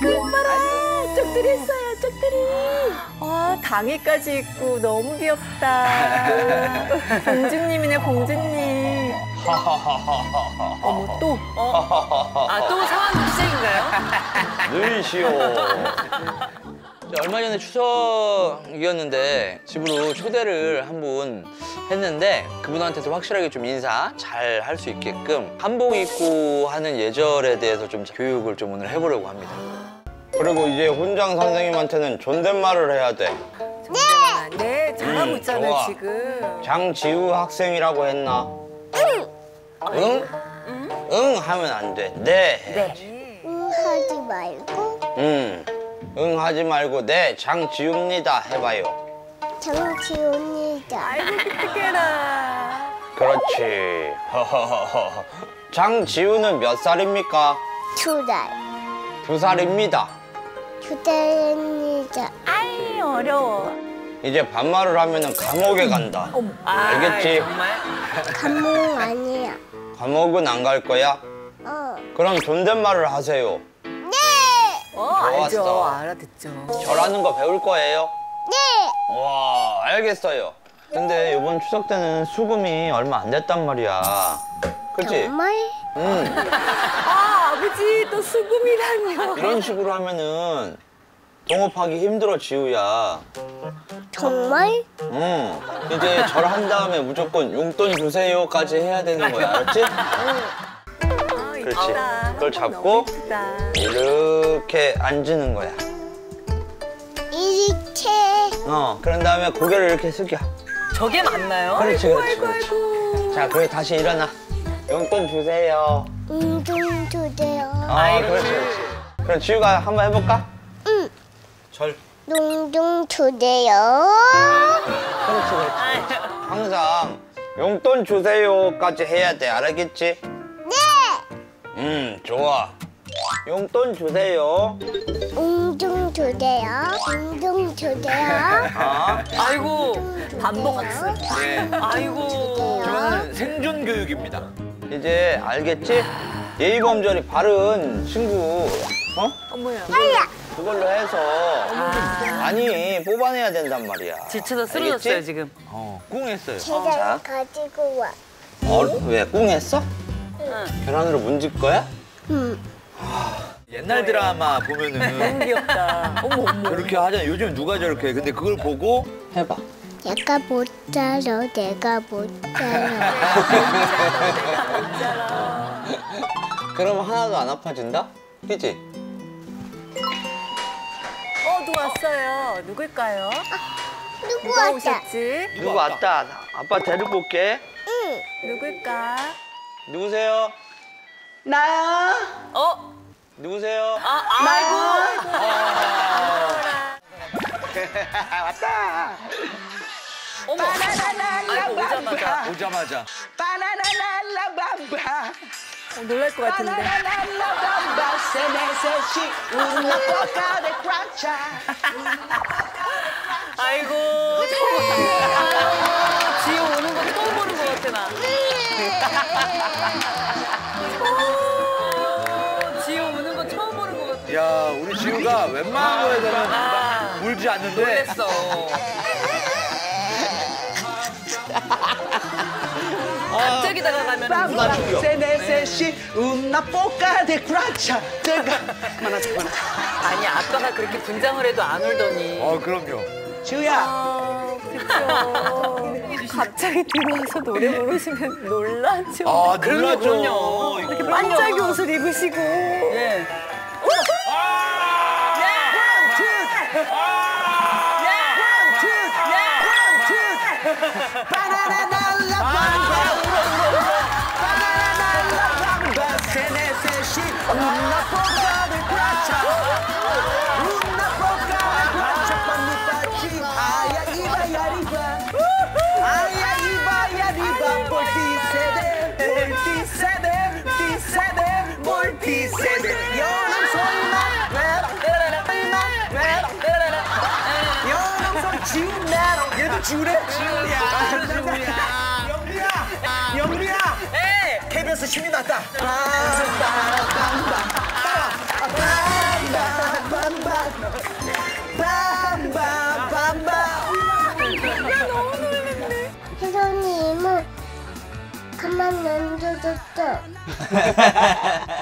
아이고 이뻐라. 쪽들이 했어요. 쪽들이. 와 당이까지 있고 너무 귀엽다. 공주님이네 공주님. 어머 또. 아, 또 상황 시작인가요? 늘시오. 얼마 전에 추석이었는데 집으로 초대를 한 분 했는데 그분한테도 확실하게 좀 인사 잘 할 수 있게끔 한복 입고 하는 예절에 대해서 좀 교육을 좀 오늘 해보려고 합니다. 그리고 이제 훈장 선생님한테는 존댓말을 해야 돼. 네 잘하고 음, 있잖아요 좋아. 지금. 장지우 학생이라고 했나? 응? 응? 하면 안 돼. 네. 해야지. 응 하지 말고 응. 응 하지 말고 네 장지우입니다 해봐요. 정치운이다. 아이고 기특해라. 그렇지. 허허허허. 장지우는 몇 살입니까? 두 달. 두 살입니다. 두 달입니다. 아이 어려워. 이제 반말을 하면은 감옥에 간다. 알겠지? 정말? 감몽 아니야. 감옥은 안 갈 거야? 어. 그럼 존댓말을 하세요. 알죠 좋았어. 알아듣죠. 저라는 거 배울 거예요? 네. 와, 알겠어요. 근데 이번 추석 때는 수금이 얼마 안 됐단 말이야. 그치? 정말? 응. 아 아버지 또 수금이라뇨. 이런 식으로 하면은 동업하기 힘들어, 지우야. 정말? 응. 이제 절한 다음에 무조건 용돈 주세요까지 해야 되는 거야, 알았지? 아, 그렇지. 이쁘다. 그걸 잡고. 이렇게 앉는 거야. 이렇게. 어, 그런 다음에 고개를 이렇게 숙여. 저게 맞나요? 그렇지, 그렇지, 아이고 그렇지. 아이고. 자, 그리고 다시 일어나. 용돈 주세요. 운동 주세요. 어, 아이고. 그렇지, 그렇지. 그럼 지우가 한번 해볼까? 응. 절. 운동 주세요. 그렇지, 그렇지. 항상 용돈 주세요까지 해야 돼. 알겠지? 네. 음, 좋아. 용돈 주세요. 운동 주세요. 운동 주세요. 아, 아이고, 반복 학습. 네. 아이고. 저는 생존 교육입니다. 이제 알겠지? 예의범절이 바른 친구, 어? 어머야. 그걸로 해서 많이 뽑아내야 된단 말이야. 지쳐서 쓰러졌어요, 알겠지? 지금. 어, 꿍했어요. 계란 가지고 와. 어, 왜 꿍했어? 계란으로 문질 거야? 응. 옛날 드라마 보면은 너무 귀엽다. 어머 어머. 저렇게 하잖아요. 요즘 누가 저렇게 해. 근데 그걸 보고 해봐. 내가 못 자러 내가 못 자러 그러면 하나도 안 아파진다? 그지? 어 누구 왔어요? 누굴까요? 누구 누가 왔다 오셨지? 누구 왔다. 아빠 데리고 올게. 응 누굴까? 누구세요? 나야. 어? 누구세요? 아, 아이고. 왔다. 어머. 아이고, 오자마자. 오자마자 어, 놀랄 것 같은데. 아이고. 야 우리 지우가 웬만한 거에서는 아, 울지 않는데 놀랬어. 갑자기 다가가면 누가 죽여? una poca de craccia. 아니 아빠가 그렇게 분장을 해도 안 울더니 어 그럼요 지우야, 아 그쵸. 갑자기 들어와서 노래 부르시면 놀라죠. 아 놀라죠 그럼요. 이렇게 반짝이 옷을 입으시고. 예. se 지우래? 지우야. 지우야. 영리야. 아. 영리야. 예. 캐비어스 신이 났다. 나 너무 놀랐네. 혜선이 이모 가만 안 둬줬어.